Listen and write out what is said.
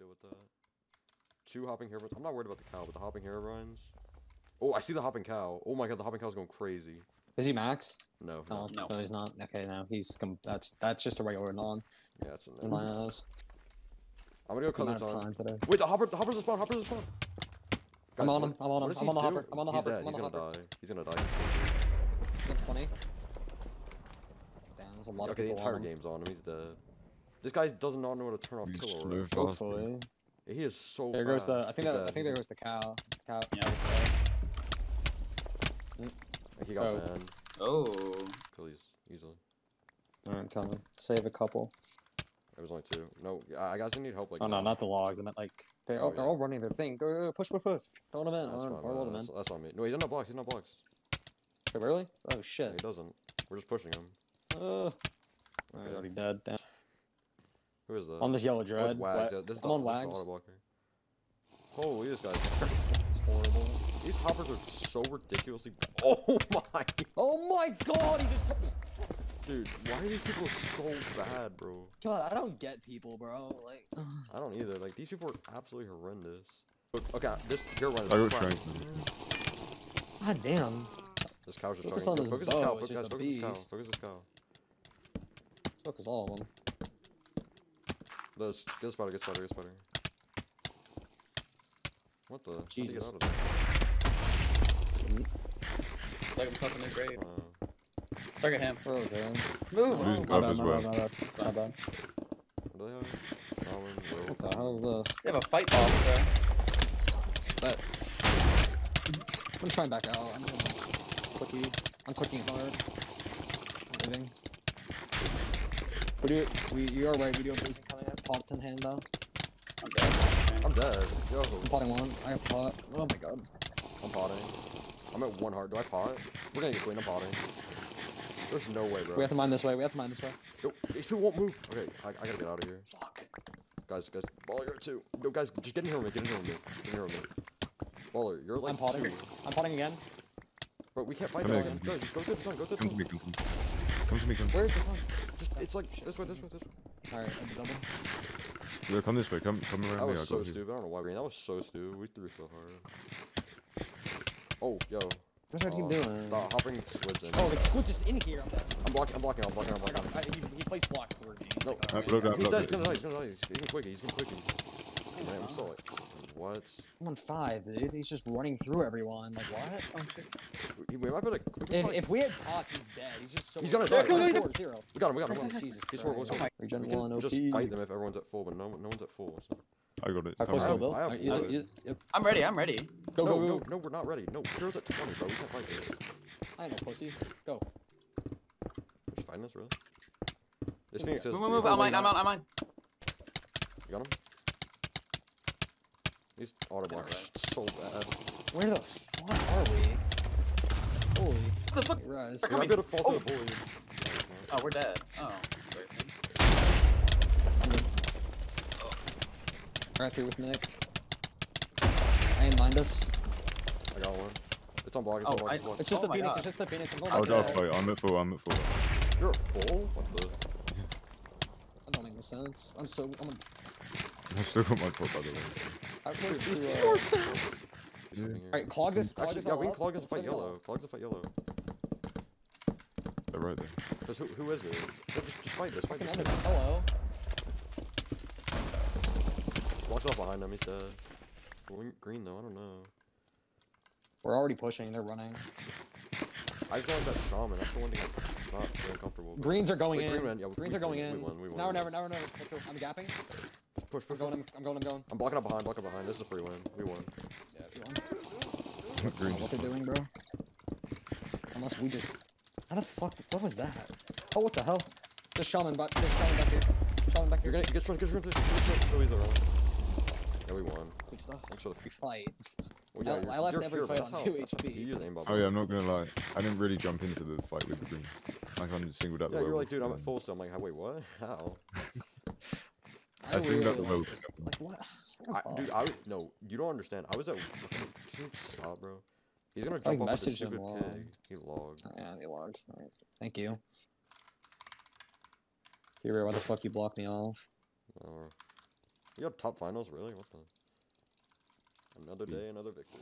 deal with that. Two hopping Herobrines. I'm not worried about the cow, but the hopping Herobrines. Oh, I see the hopping cow. Oh my god, the hopping cow's going crazy. Is he max? No, No, no. No. no, he's not. Okay, no, he's that's that's just a regular non Yeah, it's a in no. my eyes. I'm gonna go cut this on. times Wait, the hopper, the hopper's a spawn. Hopper's a spawn. I'm on him. I'm on him. I'm on the hopper. I'm on the He's hopper. dead. I'm on He's the gonna hopper. die. He's gonna die. He's sleeping. That's funny. Damn, there's a lot Okay, of the entire on game's on him. He's dead. This guy does not know how to turn off He's kill slow Hopefully. He is so There goes the. I think that. I think there goes the cow. Cow. Yeah. cow's dead. Like, He got Oh. banned. Oh. Please, easily. Alright, coming. Save a couple. There was only two. No, I I guys need help. Like, Oh no, now. not the logs. I meant like they're Oh, all, they're all running their thing. Go, go, go push, push, push. Throw them in. That's Or, fine, or man. them in. That's, that's on me. No, he doesn't have blocks. He doesn't have blocks. Wait, really? Oh Yeah, he doesn't. We're just pushing him. Uh, Okay. already dead. Damn. Who is that? On this yellow Oh, dread. Wags. Yeah, this is I'm the, on this is the Wags. auto. Holy, this guy's. It's horrible. These hoppers are so ridiculously. Oh my. Oh my god, he just. Dude, why are these people so bad, bro? God, I don't get people, bro. Like. I don't either. Like, these people are absolutely horrendous. Okay, this here run. I got crap. strength. God damn. This cow's just Focus starting. on Yo, his Focus this cow. bow, Focus, it's just guys, focus this cow. beast. Focus this cow. Focus all of them. Let's get a spider. Get a spider. Get a spider. What the? How'd get Jesus. out of there? Like I'm fucking the grave. Uh, Target him. We're okay. Move. Losing My up bad, as my well. bad, my bad. It's my bad. what do they have? What the hell is this? They have a fight boss, bro. But I'm trying back out. I'm gonna quickie. I'm quicking hard. I'm living. We do. We. You are right. We do have boozing coming in. Pots in hand though. I'm dead. I'm dead. Yo, I'm potting one. I have pot. Oh my god. I'm potting. I'm at one heart. Do I pot? We're gonna get clean. I'm potting. There's no way, bro. We have to mine this way. We have to mine this way. Yo, these people won't move. Okay, I, I gotta get out of here. Fuck. Guys, guys, Baller, you're two. No, guys, just get in here with me. Get in here with me. Get in here with me. Baller, you're like I'm potting. two. I'm potting again. Bro, we can't fight Come that. here, come Joe, just go through the tunnel. Go through the Come to me, tunnel. come to me. Come to me. Where's the phone? Just, it's like this way, this way, this way. Alright, I did double. Yeah, come this way. Come, come around That me. was I'll so got you. stupid. I don't know why, Green. That was so stupid. We threw so hard. Oh, yo. What's our team uh, doing? The hopping squids in. Oh, the squid's just in here. I'm dead. I'm blocking, I'm blocking, I'm blocking, I'm I blocking. I, he, he plays blocks for me. No, Like, Uh, alright. look up, He's look dead, up. he's gonna die, he's gonna die. He's gonna quickie, he's gonna quickie. Man, I'm still like, what? I'm on five, dude. He's just running through everyone. Like what? Oh shit. We, we might be like, we If, probably- if we had pots, he's dead. He's just so. He's gonna Zero, die. zero, He's zero, zero. we got him, we got him. we. Jesus He's four, Christ. what's up? Regen We can one, just OP. fight them if everyone's at four, but no, no one's at four. So. I got it. How close I to have- the I have Alright, use it, wood. use it. Yep. I'm ready. I'm ready. Go, no, go, no, go. no, we're not ready. No, heroes at 20, bro. We can't fight this. I know, pussy. Go. We're just fighting this, really? This Move, Phoenix is. Move, move, move. I'm mine. I'm God. on. I'm on. You got him? These auto blocks are so bad. Where the fuck are we? Holy. What the fuck? Rise. Dude, I better fall to the bully. Oh, we're dead. Oh. Right through with Nick. I ain't mind us. I got one. It's on block, it's Oh, on block, I- it's on block. It's just Oh the my Phoenix. God. It's just the Phoenix. I'm going I'll back go to fight. I'm at full. I'm at full. You're a full? What the? That don't make no sense. I'm so. I'm. A, I've still got my pot, by the way. I'm close These to. people Uh, are terrible. He's sitting here. Alright, clog this. Clog Actually, this yeah, all we can clog this fight get yellow. Clog this fight yellow. They're right there. Who, who is it? No, just, just fight this, fight this. end. Hello. Block's off behind him, he's dead. Green, green though, I don't know. We're already pushing. They're running. I just don't like that shaman, that's the one thing I'm not feeling comfortable with. Greens are going Wait, in. green yeah, Greens we- are going we- in. we won, we It's won, now or we never, won. never, never. Let's go. I'm gapping. Push, push, I'm going. push. I'm, I'm going. I'm going. I'm blocking up behind, blocking up behind. This is a free win. We won. Yeah, you won. Green. know what they're doing, bro. Unless we just. How the fuck? What was that? Oh, what the hell? There's shaman back. There's shaman back here. Shaman back You're here. gonna get strong, get strong, get strong, so easy around. Yeah, we won. Good stuff. Thanks for the. We fight. Well, I- yeah, you're- I left you're every fight on 2 how- that's how- HP. You use aimbot. Oh yeah, I'm not gonna lie. I didn't really jump into the fight with the green. Like I'm singled out. Yeah, the you're like, werewolf dude, I'm at and- full, so I'm like, wait, what? How? I think that the like, will- like what? I, dude, I was, no, you don't understand. I was at. Can you stop, bro? He's gonna I jump off with the him stupid long. pig. He logged. Oh, yeah, they logged. Alright, Thank you. Hero, why the fuck you blocked me off? Or You have top finals, really? What the? Another hmm. day, another victory.